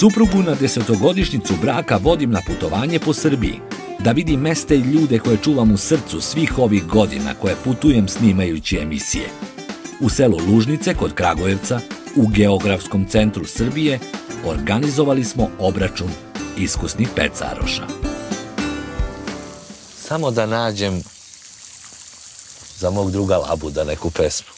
Suprugu na desetogodišnjicu braka vodim na putovanje po Srbiji, da vidim meste i ljude koje čuvam u srcu svih ovih godina koje putujem snimajući emisije. U selu Lužnice kod Kragujevca, u Geografskom centru Srbije, organizovali smo obračun iskusnih pecaroša. Samo da nađem za mog druga Labuda neku pesmu.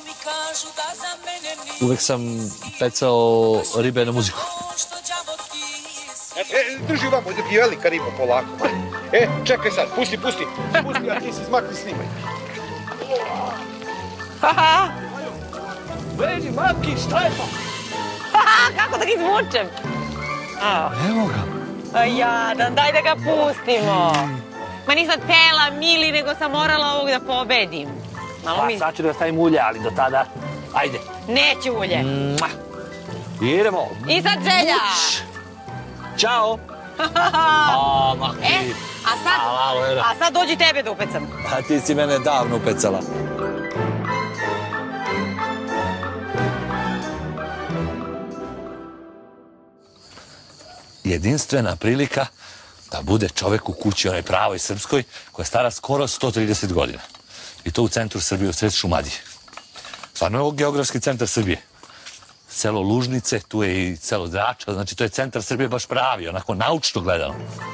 uvek sam pecao ribe na muziku. E, drži vam, je velika riba polako. E, čekaj sad, pusti, pusti. Pusti, a ti se izmakni snimaj. Haha! Vedi, Maki, šta je to? Kako da ga izvučem? Evo ga. A jadan, daj da ga pustimo. Ma nisam tela, mili, nego sam morala ovog da pobedim. Malo Pa mi... sad ću da stavim ulje, ali do tada, ajde. Neću ulje. Mua. Idemo. I sad želja. Ćao. A. E, a sad, Lera. a sad dođi tebe da upecam. A ti si mene davno upecala. Jedinstvena prilika da bude čovek u kući, onoj pravoj srpskoj, koja je stara skoro 130 godina. I to u centru Srbije, u sred Šumadije. Stvarno je ovo geografski centar Srbije. Selo Lužnice, tu je i selo Drača, znači to je centar Srbije baš pravi, onako naučno gledano.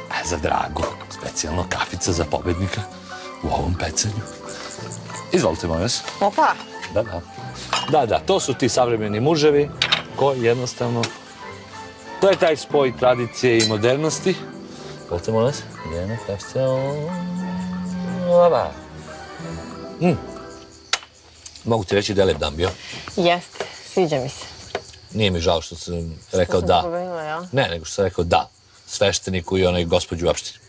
A za Dragu, specijalno kafica za pobednika u ovom pecanju. Izvolite, molim vas. Opa. Da, da. Da, da, to su ti savremeni muževi koji jednostavno... To je taj spoj tradicije i modernosti. Izvolite, molim vas. Jedna kafica. Mm. Mogu ti reći da je lep dan bio. Jeste, sviđa mi se. Nije mi žao što sam rekao sam da. Ne, nego što sam rekao da. Svešteniku i onoj gospođu u opštini.